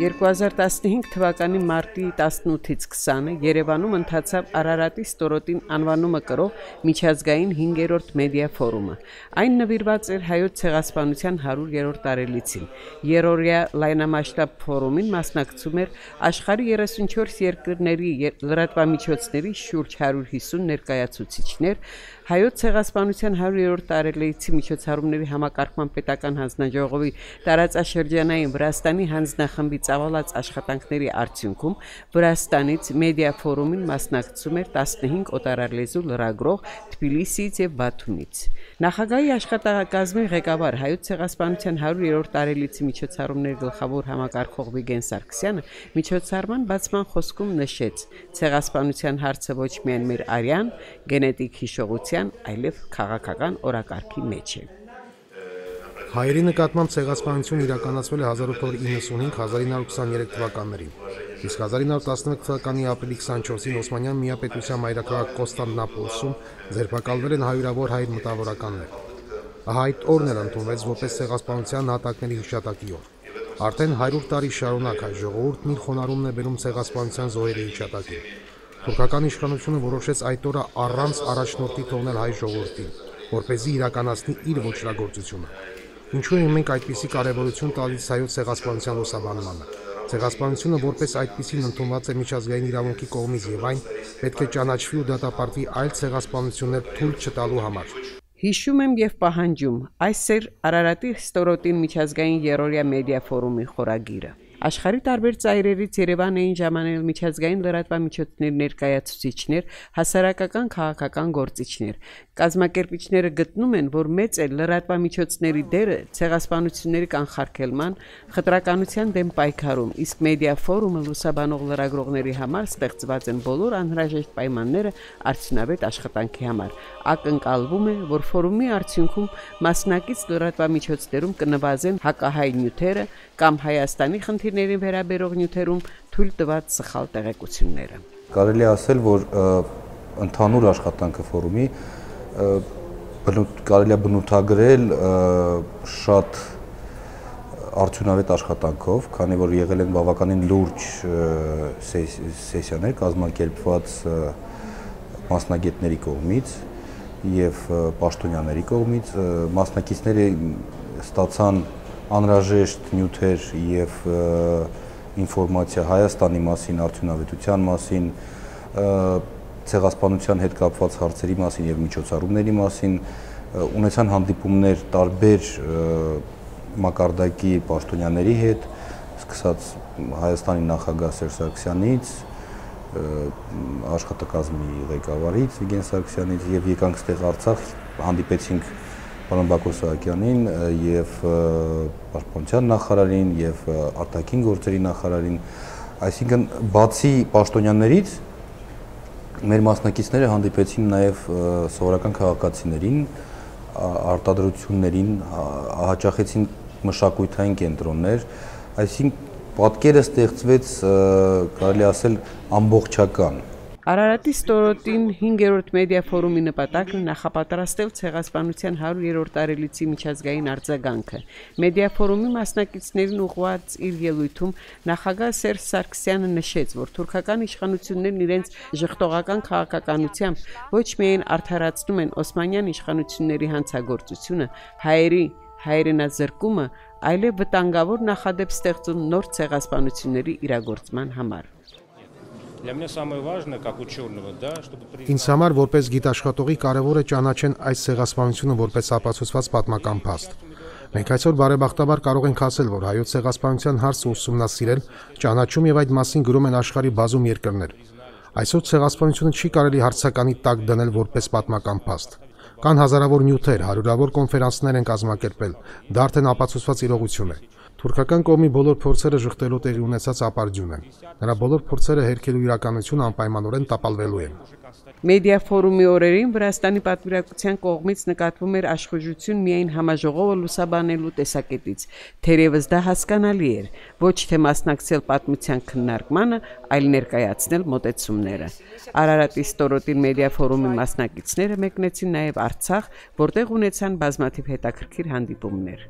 2015 թվականի մարտի 18-ից 20-ը Երևանում ընթացավ Արարատի ստորոտին անվանումը կրող միջազգային 5-րդ մեդիա ֆորումը։ Այն նվիրված էր հայոց ցեղասպանության 100-րդ տարելիցին։ Երորիա լայնամասշտաբ ֆորումին մասնակցում էր աշխարհի 34 երկրների լրատվամիջոցների շուրջ 150 ներկայացուցիչներ, հայոց ցեղասպանության 100-րդ տարելիցի միջոցառումների համակարգման պետական հանձնաժողովի տարածաշրջանային Վրաստանի հանձնախմբի ծավալած աշխատանքների արդյունքում Վրաստանից մեդիա ֆորումին մասնակցում էր 15 օտարալեզու լրագրող Թբիլիսիից եւ Բաթումից։ Նախագահի աշխատակազմի ղեկավար հայոց ցեղասպանության 100-րդ տարելիցի միջոցառումների գլխավոր համակարգող Վիգեն Սարգսյանը միջոցառման բացման խոսքում նշեց. ցեղասպանության հարցը ոչ միայն մեր արյան, գենետիկ հիշողության, այլև քաղաքական օրակարգի մեջ է։ Հայերի նկատմամբ ցեղասպանություն իրականացվել է 1895-1923 թվականներին։ Իսկ 1911 թվականի ապրիլի 24-ին Օսմանյան միապետության մայրաքաղաք Կոստանդնապոլսում ձերբակալվել են հայրավոր հայր մտավորականներ։ Ահա այդ օրն էլ ընդունվեց որպես ցեղասպանության հատակների հիշատակի օր։ Արդեն 100 տարի շարունակ հայ ժողովուրդն իր խոնարհումն է բերում ցեղասպանության զոհերի հիշատակին։ Թուրքական իշխանությունը որոշեց այդ օրը առանց առաջնորդի թողնել հայ ժողովրդին, որ เป զի իրականացնի իր ոչրագործությունը։ Ինչու ենք մենք այդպիսի կարևորություն տալիս հայոց ցեղասպանության լուսաբանմանը։ Ցեղասպանությունը որպես այդպիսին ընդունված է միջազգային իրավունքի կողմից եւ այն պետք է ճանաչվի ու դատապարտվի այլ ցեղասպանություններ թույլ չտալու համար։ Հիշում եմ եւ պահանջում այս էր Արարատի ստորոտին միջազգային երորիա մեդիա ֆորումի խորագիրը։ Աշխարհի տարբեր ծայրերից Երևան էին ժամանել միջազգային լրատվամիջոցների ներկայացուցիչներ, հասարակական քաղաքական գործիչներ։ Կազմակերպիչները գտնում են, որ մեծ է լրատվամիջոցների դերը ցեղասպանությունների կանխարգելման, խտրականության դեմ պայքարում, իսկ մեդիա ֆորումը լուսաբանող լրագրողների համար ստեղծված են բոլոր անհրաժեշտ պայմանները արդյունավետ աշխատանքի համար։ Ակնկալվում է, որ ֆորումի արդյունքում մասնակից լրատվամիջոցներում կնվազեն հակահայ նյութերը կամ Հայաստանի խնդիրներին վերաբերող նյութերում թույլ տված սխալ տեղեկությունները։ Կարելի ասել, որ ընդհանուր աշխատանքը ֆորումի կարելի է բնութագրել շատ արդյունավետ աշխատանքով, քանի որ եղել են բավականին լուրջ սեսիաներ կազմակերպված մասնագետների կողմից եւ պաշտոնյաների կողմից մասնակիցները ստացան անհրաժեշտ նյութեր եւ ինֆորմացիա Հայաստանի մասին, արդյունավետության մասին, ցեղասպանության հետ կապված հարցերի մասին եւ միջոցառումների մասին ունեցան հանդիպումներ տարբեր մակարդակի պաշտոնյաների հետ, սկսած Հայաստանի նախագահ Սերժ Սարգսյանից, աշխատակազմի ղեկավարից Վիգեն Սարգսյանից եւ եկանք ստեղ Արցախ, հանդիպեցինք պարոն Բակո Սահակյանին եւ պաշտպանության նախարարին եւ արտաքին գործերի նախարարին, այսինքն բացի պաշտոնյաներից մեր մասնակիցները հանդիպեցին նաև սովորական քաղաքացիներին, արտադրություններին, հաճախեցին մշակութային կենտրոններ, այսինքն պատկերը ստեղծվեց կարելի ասել ամբողջական Արարատի ստորոտին 5-րդ մեդիա ֆորումի նպատակն նախապատրաստել ցեղասպանության 100-րդ տարելիցի միջազգային արձագանքը։ Մեդիա ֆորումի մասնակիցներին ուղղված իր ելույթում նախագահ Սերժ Սարգսյանը նշեց, որ թուրքական իշխանություններն իրենց ժխտողական քաղաքականությամբ ոչ միայն արդարացնում են Օսմանյան իշխանությունների հանցագործությունը, հայերի հայրենազրկումը, այլև վտանգավոր նախադեպ ստեղծում նոր ցեղասպանությունների իրագործման համար։ Ինձ համար որպես գիտաշխատողի կարևոր է ճանաչեն այս ցեղասպանությունը որպես ապացուցված պատմական փաստ։ Մենք այսօր բարեբախտաբար կարող ենք ասել, որ հայոց ցեղասպանության հարցը ուսումնասիրել, ճանաչում եւ այդ մասին գրում են աշխարի բազում երկրներ։ Այսօր ցեղասպանությունը չի կարելի հարցականի տակ դնել որպես պատմական փաստ։ Կան հազարավոր նյութեր, հարյուրավոր կոնֆերանսներ են կազմակերպել, դա արդեն ապացուցված իրողություն է։ Թուրքական կողմի բոլոր փորձերը շղթելու տեղի ունեցած ապարդյուն են։ Նրա բոլոր փորձերը հերքելու իրականությունը անպայմանորեն տապալվելու են։ Մեդիա ֆորումի օրերին Վրաստանի պատվիրակության կողմից նկատվում էր աշխուժություն միայն համաժողովը լուսաբանելու տեսակետից, թերևս դա հասկանալի էր, ոչ թե մասնակցել պատմության քննարկմանը, այլ ներկայացնել մոտեցումները։ Արարատի ստորոտին մեդիա ֆորումի մասնակիցները մեկնեցին նաև Արցախ, որտեղ ունեցան բազմաթիվ հետաքրքիր հանդիպումներ։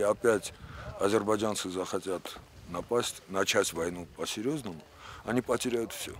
опять азербайджанцы захотят напасть, начать войну по-серьезному, они потеряют все.